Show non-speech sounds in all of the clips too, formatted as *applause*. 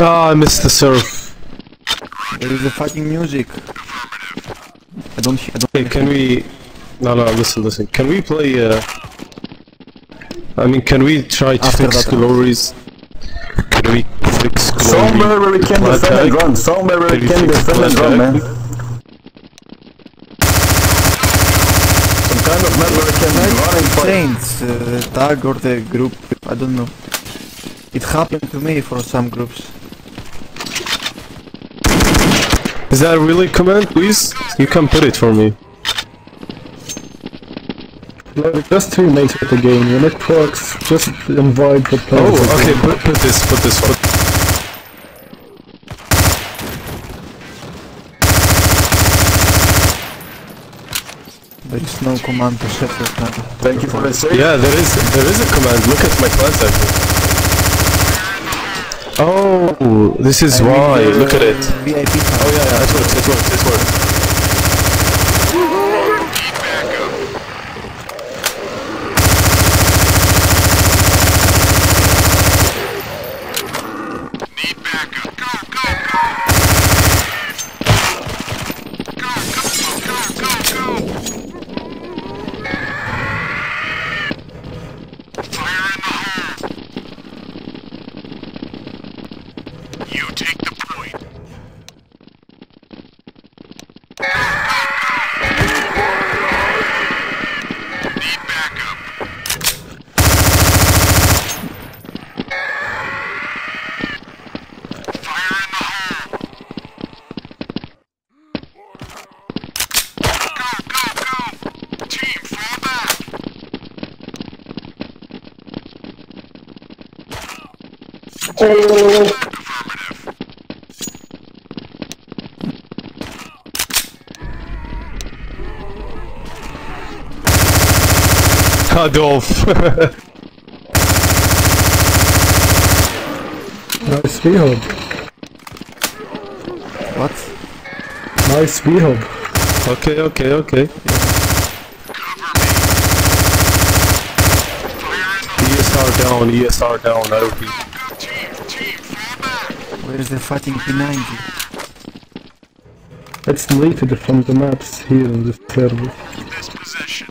Ah, I missed the surf. There is the fucking music. I don't. I don't. Hey, can we... No, no, listen, listen. Can we play, uh... I mean, can we try to After fix that. glories? Can we fix glory? Somewhere where we can Blood defend and run. Somewhere where Can we you can defend and run, man. Some kind of map where we can run and fight. Saints, uh, the tag or the group. I don't know. It happened to me for some groups. Is that really command, please? You can put it for me. Like, just two mates with the game. When it works, just invite the oh, players. Oh, okay, put, put this, put this, put... There is no command to set that. Thank you for the save. Yeah, there is, there is a command. Look at my clan setting. Oh, this is why. Uh, Look at it. VIP Oh yeah, yeah, it works, it works, it works. Need backup. Go, go, go! Go, go, go, go, go! Fire in the hole! You take the point. Need backup. Fire in the hole! Go, go, go! Team, fall back! Affirmative. Adolf. *laughs* Nice V-hub. What? Nice V-hub. okay, okay, okay. ESR down, ESR down, I repeat. Go, team, team, fall back! Where is the fucking P90? It's deleted from the maps here in this server. Hold this position.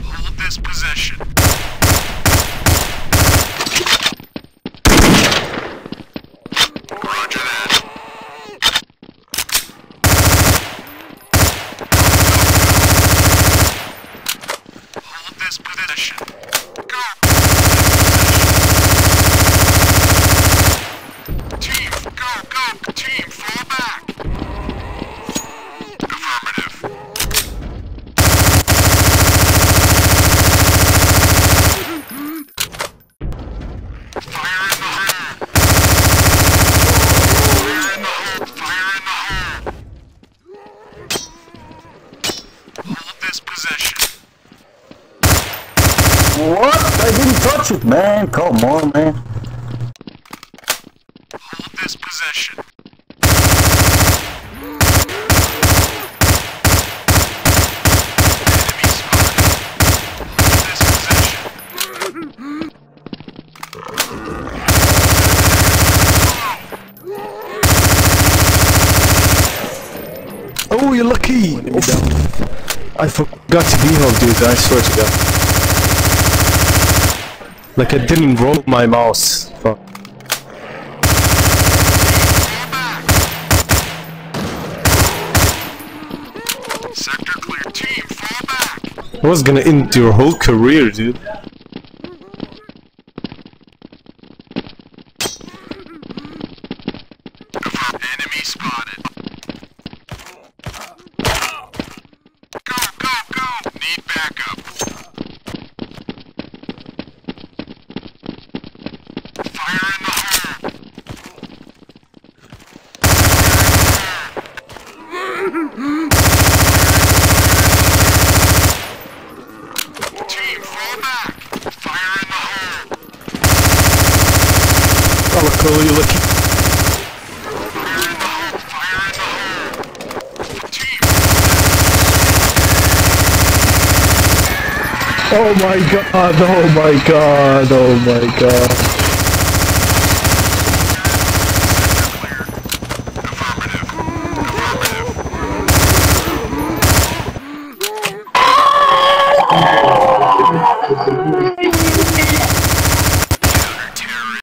Hold this position. Roger that. Hold this position. Go. Team, go, go, team, fall back. Affirmative. Fire in the hole. Fire in the hole. Fire in the hole. Hold this position. What? I didn't touch it, man. Come on, man. Hold this position. Enemy spotted. Hold this position. Oh, you're lucky! I forgot to be home, dude, I swear to God. Like, I didn't roll my mouse. Fuck. Sector clear. Team, fall back. I was gonna end your whole career, dude. Enemy spotted. Go, go, go! Need backup. Fire in the hole. Team, fall back. Fire in the hole. Oh, look, oh, you're lucky. Fire in the hole. Fire in the hole. Team. Oh my god, oh my god, oh my god.